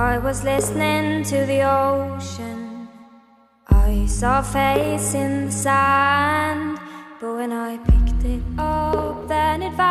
I was listening to the ocean. I saw a face in the sand, but when I picked it up.